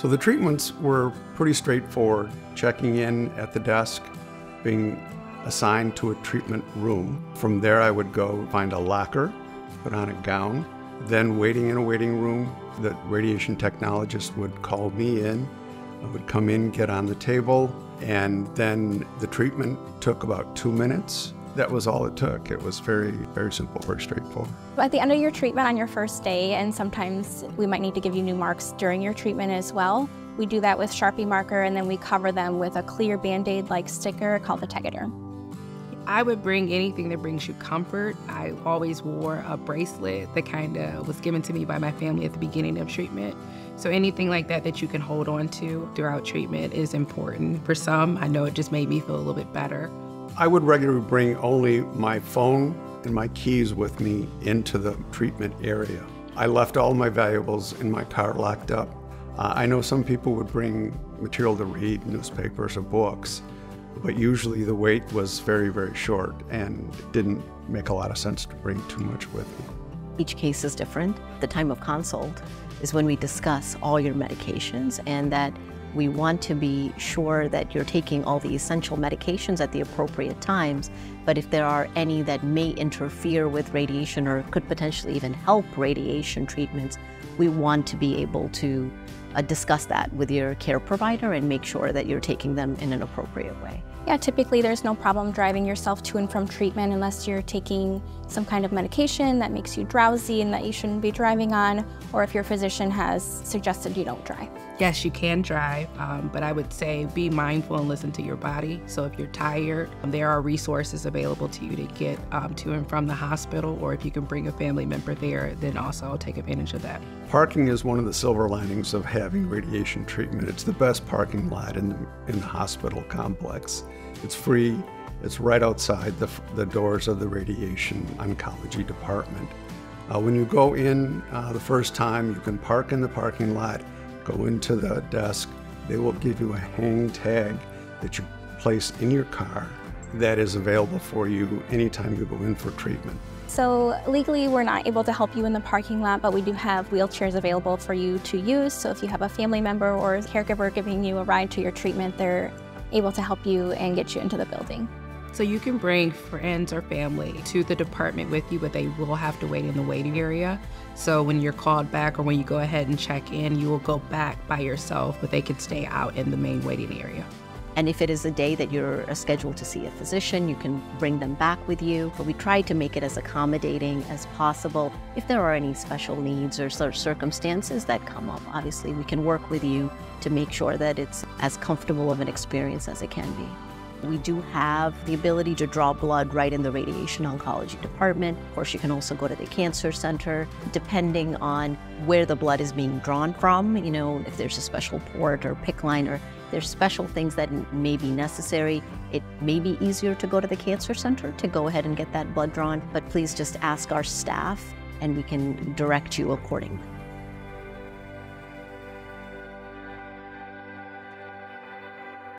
So the treatments were pretty straightforward checking in at the desk, being assigned to a treatment room. From there, I would go find a locker, put on a gown, then waiting in a waiting room. The radiation technologist would call me in. I would come in, get on the table, and then the treatment took about two minutes. That was all it took. It was very, very simple, very straightforward. At the end of your treatment on your first day, and sometimes we might need to give you new marks during your treatment as well, we do that with Sharpie marker and then we cover them with a clear band-aid like sticker called the Tegaderm. I would bring anything that brings you comfort. I always wore a bracelet that kind of was given to me by my family at the beginning of treatment. So anything like that that you can hold on to throughout treatment is important. For some, I know it just made me feel a little bit better. I would regularly bring only my phone and my keys with me into the treatment area. I left all my valuables in my car locked up. Uh, I know some people would bring material to read, newspapers or books but usually the wait was very, very short and it didn't make a lot of sense to bring too much with me. Each case is different. The time of consult is when we discuss all your medications and that we want to be sure that you're taking all the essential medications at the appropriate times, but if there are any that may interfere with radiation or could potentially even help radiation treatments, we want to be able to uh, discuss that with your care provider and make sure that you're taking them in an appropriate way. Yeah, typically there's no problem driving yourself to and from treatment unless you're taking some kind of medication that makes you drowsy and that you shouldn't be driving on, or if your physician has suggested you don't drive. Yes, you can drive, um, but I would say be mindful and listen to your body. So if you're tired, there are resources available to you to get um, to and from the hospital, or if you can bring a family member there, then also take advantage of that. Parking is one of the silver linings of having radiation treatment. It's the best parking lot in the, in the hospital complex. It's free. It's right outside the, the doors of the radiation oncology department. Uh, when you go in uh, the first time, you can park in the parking lot, go into the desk. They will give you a hang tag that you place in your car that is available for you anytime you go in for treatment. So legally, we're not able to help you in the parking lot, but we do have wheelchairs available for you to use. So if you have a family member or caregiver giving you a ride to your treatment, they're able to help you and get you into the building. So you can bring friends or family to the department with you, but they will have to wait in the waiting area. So when you're called back or when you go ahead and check in, you will go back by yourself, but they can stay out in the main waiting area. And if it is a day that you're uh, scheduled to see a physician, you can bring them back with you. But we try to make it as accommodating as possible. If there are any special needs or circumstances that come up, obviously we can work with you to make sure that it's as comfortable of an experience as it can be. We do have the ability to draw blood right in the radiation oncology department. Of course, you can also go to the cancer center, depending on where the blood is being drawn from. You know, if there's a special port or PICC line or there's special things that may be necessary. It may be easier to go to the cancer center to go ahead and get that blood drawn, but please just ask our staff and we can direct you accordingly.